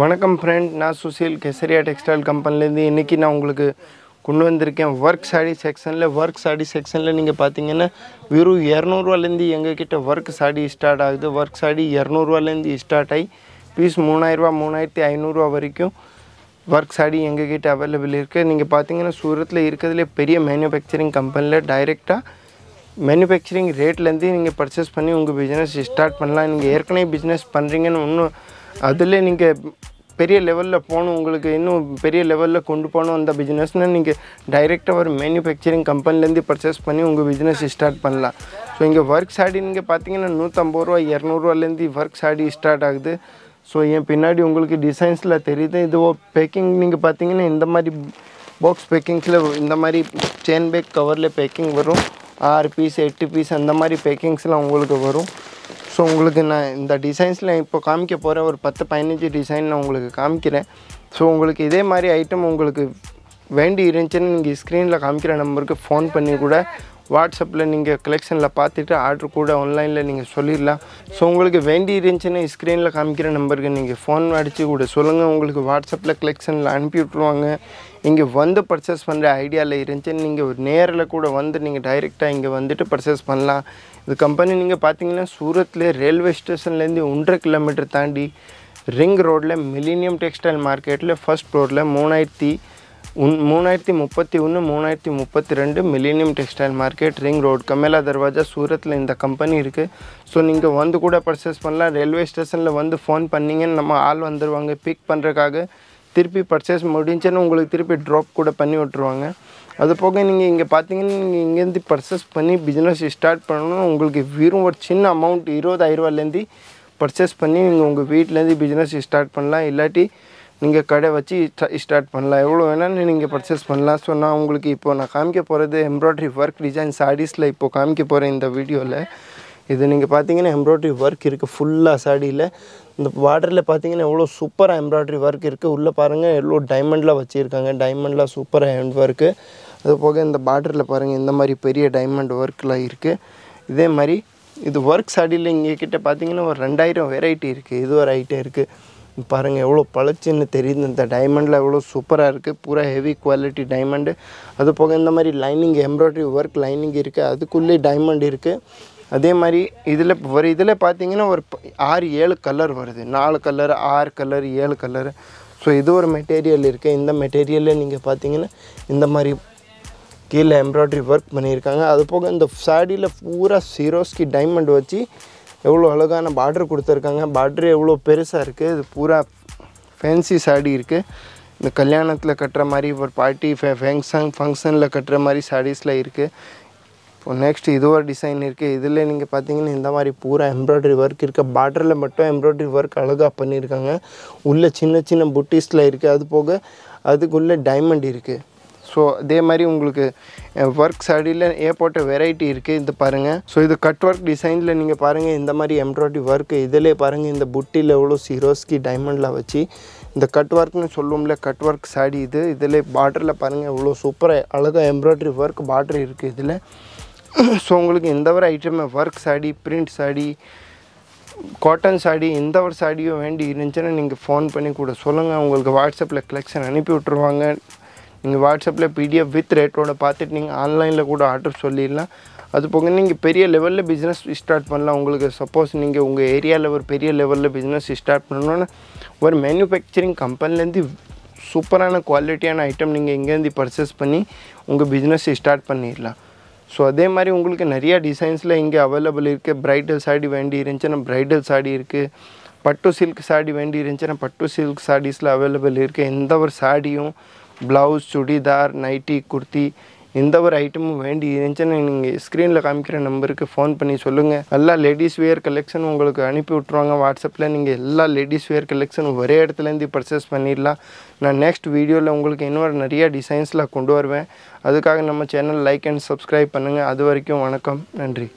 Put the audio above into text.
வணக்கம் ஃப்ரெண்ட் நான் சுசில் கெசரியா டெக்ஸ்டைல் கம்பெனிலேருந்து இன்றைக்கி நான் உங்களுக்கு கொண்டு வந்திருக்கேன் ஒர்க் சாடி செக்ஷனில் ஒர்க் சாடி செக்ஷனில் நீங்கள் பார்த்தீங்கன்னா வெறும் இரநூறுவாலேருந்து எங்ககிட்ட ஒர்க் சாடி ஸ்டார்ட் ஆகுது. ஒர்க் சாடி இரநூறுவாலேருந்து ஸ்டார்ட் ஆகி பீஸ் மூணாயிரரூவா மூணாயிரத்தி ஐநூறுரூவா வரைக்கும் ஒர்க் சாடி எங்ககிட்ட அவைலபிள் இருக்குது நீங்கள் பார்த்தீங்கன்னா சூரத்தில் இருக்கிறதுலே பெரிய மேனுஃபேக்சரிங் கம்பெனியில் டைரெக்டாக மேனுஃபேக்சரிங் ரேட்லேருந்து நீங்கள் பர்ச்சேஸ் பண்ணி உங்கள் பிஸ்னஸ் ஸ்டார்ட் பண்ணலாம். நீங்கள் ஏற்கனவே பிஸ்னஸ் பண்ணுறீங்கன்னு ஒன்றும் அதில் நீங்கள் பெரிய லெவலில் போகணும் உங்களுக்கு இன்னும் பெரிய லெவலில் கொண்டு போகணும் அந்த பிஸ்னஸ்னால் நீங்கள் டைரெக்டாக ஒரு மேனுஃபேக்சரிங் கம்பெனிலேருந்து பர்ச்சேஸ் பண்ணி உங்கள் பிஸ்னஸ் ஸ்டார்ட் பண்ணலாம். ஸோ இங்கே ஒர்க் சாடி நீங்கள் பார்த்தீங்கன்னா நூற்றம்பது ரூபா இரநூறுவாலேருந்து ஒர்க் சாடி ஸ்டார்ட் ஆகுது. ஸோ என் பின்னாடி உங்களுக்கு டிசைன்ஸில் தெரியுது. இது பேக்கிங் நீங்கள் பார்த்தீங்கன்னா இந்த மாதிரி பாக்ஸ் பேக்கிங்ஸில் இந்த மாதிரி செயின் பேக் கவரில் பேக்கிங் வரும். ஆறு பீஸ் எட்டு பீஸ் அந்த மாதிரி பேக்கிங்ஸ்லாம் உங்களுக்கு வரும். ஸோ உங்களுக்கு நான் இந்த டிசைன்ஸில் இப்போ காமிக்க போகிற ஒரு பத்து பதினஞ்சு டிசைன் நான் உங்களுக்கு காமிக்கிறேன். ஸோ உங்களுக்கு இதே மாதிரி ஐட்டம் உங்களுக்கு வேண்டி இருந்துச்சுன்னு நீங்கள் ஸ்க்ரீனில் காமிக்கிற நம்பருக்கு ஃபோன் பண்ணி கூட வாட்ஸ்அப்பில் நீங்கள் கலெக்ஷனில் பார்த்துட்டு ஆர்டர் கூட ஆன்லைனில் நீங்கள் சொல்லிடலாம். ஸோ உங்களுக்கு வேண்டி இருந்துச்சுன்னா ஸ்க்ரீனில் காமிக்கிற நம்பருக்கு நீங்கள் ஃபோன் அடித்து கூட சொல்லுங்கள் உங்களுக்கு வாட்ஸ்அப்பில் கலெக்ஷனில் அனுப்பி விட்ருவாங்க இங்கே வந்து பர்ச்சேஸ் பண்ணுற ஐடியாவில் இருந்துச்சுன்னு நீங்கள் ஒரு நேரில் கூட வந்து நீங்கள் டைரெக்டாக இங்கே வந்துட்டு பர்ச்சேஸ் பண்ணலாம். இது கம்பெனி நீங்கள் பார்த்தீங்கன்னா சூரத்தில் ரயில்வே ஸ்டேஷன்லேருந்து ஒன்றரை கிலோமீட்டர் தாண்டி ரிங் ரோட்டில் மில்லினியம் டெக்ஸ்டைல் மார்க்கெட்டில் ஃபஸ்ட் ஃப்ளோரில் மூணாயிரத்தி உன் மூணாயிரத்தி முப்பத்தி ஒன்று மூணாயிரத்தி முப்பத்தி ரெண்டு millennium textile market ring road Kamela Darwaja சூரத்தில் இந்த கம்பெனி இருக்குது ஸோ நீங்கள் வந்து கூட பர்ச்சேஸ் பண்ணலாம். ரயில்வே ஸ்டேஷனில் வந்து ஃபோன் பண்ணிங்கன்னு நம்ம ஆள் வந்துடுவாங்க பிக் பண்ணுறதுக்காக திருப்பி பர்ச்சேஸ் முடிஞ்சுன்னு உங்களுக்கு திருப்பி ட்ராப் கூட பண்ணி விட்ருவாங்க அது போக நீங்கள் இங்கே பார்த்தீங்கன்னா நீங்கள் இங்கேருந்து பர்ச்சேஸ் பண்ணி பிஸ்னஸ் ஸ்டார்ட் பண்ணணும். உங்களுக்கு வெறும் ஒரு சின்ன அமௌண்ட் இருபதாயிரரூவாலேருந்து பர்ச்சேஸ் பண்ணி நீங்கள் உங்கள் வீட்டிலேருந்து பிஸ்னஸ் ஸ்டார்ட் பண்ணலாம். இல்லாட்டி நீங்கள் கடை வச்சு ஸ்டார்ட் பண்ணலாம். எவ்வளோ வேணாலும் நீங்கள் பர்ச்சேஸ் பண்ணலாம். ஸோ நான் உங்களுக்கு இப்போ நான் காமிக்க போகிறது எம்ப்ராய்டரி ஒர்க் டிசைன் சாரீஸில் இப்போ காமிக்க போகிறேன் இந்த வீடியோவில் இது நீங்கள் பார்த்தீங்கன்னா எம்ப்ராய்டரி ஒர்க் இருக்குது ஃபுல்லாக சாடியில் இந்த பார்டரில் பார்த்தீங்கன்னா எவ்வளோ சூப்பராக எம்ப்ராய்டரி ஒர்க் இருக்குது உள்ளே பாருங்கள் எவ்வளோ டைமண்டில் வச்சுருக்காங்க. டைமண்டில் சூப்பராக ஹேண்ட் ஒர்க்கு அது போக இந்த பார்டரில் பாருங்கள் இந்த மாதிரி பெரிய டைமண்ட் ஒர்க்கில் இருக்குது இதே மாதிரி இது ஒர்க் சாடியில் இங்கே கிட்டே பார்த்தீங்கன்னா ஒரு ரெண்டாயிரம் வெரைட்டி இருக்குது இது ஒரு ஐட்டம் இருக்குது பாருங்கள் எவ்வளோ பழச்சுன்னு தெரியுது. இந்த டைமண்டில் எவ்வளோ சூப்பராக இருக்குது பூரா ஹெவி குவாலிட்டி டைமண்டு அது போக இந்த மாதிரி லைனிங் எம்ப்ராய்டரி ஒர்க் லைனிங் இருக்குது அதுக்குள்ளே டைமண்ட் இருக்குது அதே மாதிரி இதில் ஒரு இதில் பார்த்தீங்கன்னா ஒரு ஆறு ஏழு கலர் வருது. நாலு கலர் ஆறு கலர் ஏழு கலர் ஸோ இது ஒரு மெட்டீரியல் இருக்குது இந்த மெட்டீரியலில் நீங்கள் பார்த்தீங்கன்னா இந்த மாதிரி கீழே எம்ப்ராய்டரி ஒர்க் பண்ணியிருக்காங்க. அது போக இந்த சாடியில் பூரா சீரோஸ்கி டைமண்ட் வச்சு எவ்வளோ அழகான பார்டர் கொடுத்துருக்காங்க. பார்டர் எவ்வளோ பெருசாக இருக்குது இது பூரா ஃபேன்சி சாடி இருக்குது இந்த கல்யாணத்தில் கட்டுற மாதிரி ஒரு பார்ட்டி ஃபே ஃபங்க்ஷன் ஃபங்க்ஷனில் கட்டுற மாதிரி சாரீஸில் இருக்குது இப்போ நெக்ஸ்ட் இது ஒரு டிசைன் இருக்குது இதில் நீங்கள் பார்த்தீங்கன்னா இந்த மாதிரி பூரா எம்ப்ராய்டரி ஒர்க் இருக்குது பார்டரில் மட்டும் எம்ப்ராய்டரி ஒர்க் அழகாக பண்ணியிருக்காங்க உள்ளே சின்ன சின்ன புட்டிஸில் இருக்குது அது போக அதுக்குள்ளே டைமண்ட் இருக்குது ஸோ அதே மாதிரி உங்களுக்கு ஒர்க் சாடியில் போட்ட வெரைட்டி இருக்குது இது பாருங்கள் ஸோ இது கட் ஒர்க் டிசைனில் நீங்கள் பாருங்கள் இந்த மாதிரி எம்ப்ராய்டரி ஒர்க்கு இதிலே பாருங்கள் இந்த புட்டியில் எவ்வளோ சிரோஸ்கி டைமண்டில் வச்சு இந்த கட் ஒர்க்னு சொல்லுவோம்ல கட் ஒர்க் சாடி இது இதில் பார்டரில் பாருங்கள் எவ்வளோ சூப்பராக அழகாக எம்ப்ராய்டரி ஒர்க் பார்டர் இருக்குது இதில். ஸோ உங்களுக்கு எந்த ஒரு item work sari print sari cotton sari எந்த ஒரு சாடியோ வேண்டி இருந்துச்சுன்னா நீங்கள் ஃபோன் பண்ணி கூட சொல்லுங்கள் உங்களுக்கு வாட்ஸ்அப்பில் கலெக்ஷன் அனுப்பி விட்ருவாங்க நீங்கள் வாட்ஸ்அப்பில் பிடிஎஃப் வித் ரேட்டோட பார்த்துட்டு நீங்கள் ஆன்லைனில் கூட ஆர்டர் சொல்லிடலாம். அது போக நீங்கள் பெரிய லெவலில் பிஸ்னஸ் ஸ்டார்ட் பண்ணலாம். உங்களுக்கு சப்போஸ் நீங்கள் உங்கள் ஏரியாவில் ஒரு பெரிய லெவலில் பிஸ்னஸ் ஸ்டார்ட் பண்ணணுன்னா ஒரு மேனுஃபேக்சரிங் கம்பெனிலேருந்து சூப்பரான குவாலிட்டியான ஐட்டம் நீங்கள் இங்கேருந்து பர்ச்சேஸ் பண்ணி உங்கள் பிஸ்னஸ் ஸ்டார்ட் பண்ணிடலாம். ஸோ அதே மாதிரி உங்களுக்கு நிறையா டிசைன்ஸில் இங்கே அவைலபிள் இருக்குது ப்ரைடல் சாடி வேண்டி இருந்துச்சுன்னா ப்ரைடல் சாடி இருக்குது பட்டு சில்க் சாடி வேண்டி இருந்துச்சுன்னா பட்டு சில்க் சாரீஸில் அவைலபிள் இருக்குது எந்த ஒரு சாடியும் ப்ளவுஸ் சுடிதார் நைட்டி குர்த்தி எந்த ஒரு ஐட்டமும் வேண்டி இருந்துச்சுன்னா நீங்கள் ஸ்க்ரீனில் காமிக்கிற நம்பருக்கு ஃபோன் பண்ணி சொல்லுங்கள் எல்லா லேடிஸ் வேர் கலெக்ஷன் உங்களுக்கு அனுப்பி விட்ருவாங்க வாட்ஸ்அப்பில் நீங்கள் எல்லா லேடிஸ் வேர் கலெக்ஷன் ஒரே இடத்துலேருந்து பர்ச்சேஸ் பண்ணிடலாம். நான் நெக்ஸ்ட் வீடியோவில் உங்களுக்கு இன்னொரு நிறைய டிசைன்ஸ்லாம் கொண்டு வருவேன். அதுக்காக நம்ம சேனல் லைக் அண்ட் சப்ஸ்கிரைப் பண்ணுங்கள் அது வரைக்கும் வணக்கம். நன்றி.